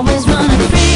always running free.